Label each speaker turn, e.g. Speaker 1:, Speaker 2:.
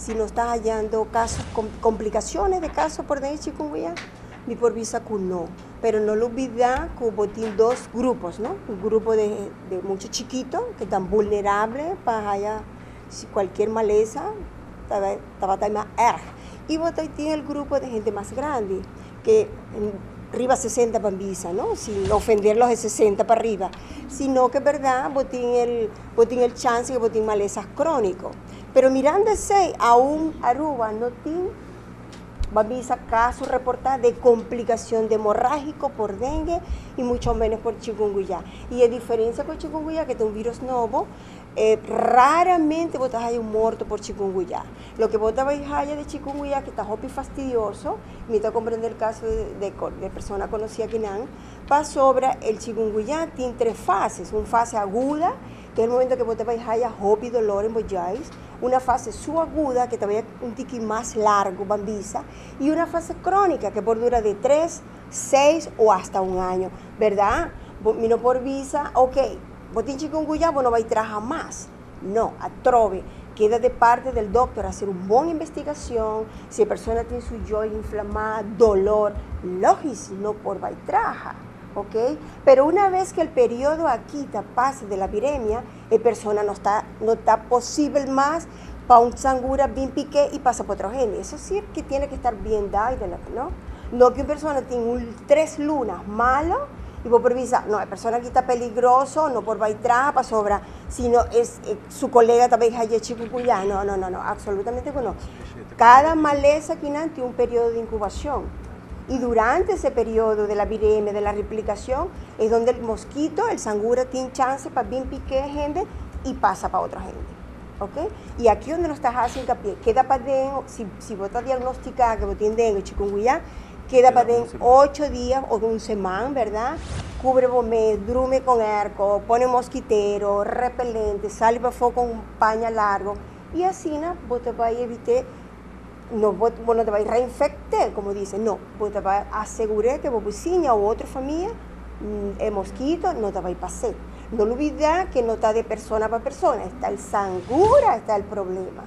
Speaker 1: si no estás hallando casos, complicaciones de casos por dengue chikungunya, mi por visa no. Pero no lo olvida que dos grupos, ¿no? Un grupo de, de muchos chiquitos que están vulnerables para haya cualquier maleza, estaba más Y botín el grupo de gente más grande, que arriba 60 bambisa, ¿no? Sin ofenderlos de 60 para arriba, sino que verdad, botín el, el chance que botín malezas crónico. Pero mirándose a un Aruba no tiene bambisa casos reportados de complicación de hemorrágico por dengue y mucho menos por chikungunya. Y a diferencia con chikungunya, que es un virus nuevo, eh, raramente botas hay un muerto por chikungunya. Lo que vota haya de chikungunya, que está hopi fastidioso, está comprender el caso de, persona conocida que nan, va sobre el chikungunya, tiene tres fases, una fase aguda, que es el momento que vota haya hopi dolor en boyáis, una fase subaguda, que todavía un tiki más largo, bambisa, y una fase crónica, que por dura de tres, seis o hasta un año, ¿verdad? Vino por visa, ok, botín chikungunya, bueno, va a trabajar más. No, atrove. Queda de parte del doctor hacer una buena investigación, si la persona tiene su joint inflamada, dolor, lógico, no por va trabajar. ¿Ok? Pero una vez que el periodo aquí pase de la viremia, la persona no está, no está posible más para un sangura bien pique y pasa por otro gen. Eso sí que tiene que estar bien dado, ¿no? No que una persona tenga tres lunas malo y vos previsa, no, la persona aquí está peligroso, no por baitrapa, para sobra, sino es eh, su colega también hay chikungunya, no, no, no, no, absolutamente no. Cada maleza aquí tiene un periodo de incubación. Y durante ese periodo de la viremia, de la replicación, es donde el mosquito, el sangura, tiene chance para bien pique gente y pasa para otra gente. ¿ok? Y aquí donde nos estás haciendo hincapié, queda para dentro, si, si vos estás diagnosticada que vos tienes dengue, chikungunya, queda para dentro ocho días o un semana, ¿verdad? Cubre bomé, drume con arco, pone mosquitero, repelente, sale para fuego con un paña largo y así, ¿no? Vos te vas a evitar, no, vos, te vas a reinfectar, como dicen, no, vos te vas a asegurar que vos vecina o otra familia, mm, el mosquito no te va a pasar. No olvides que no está de persona para persona, está el sangura, está el problema.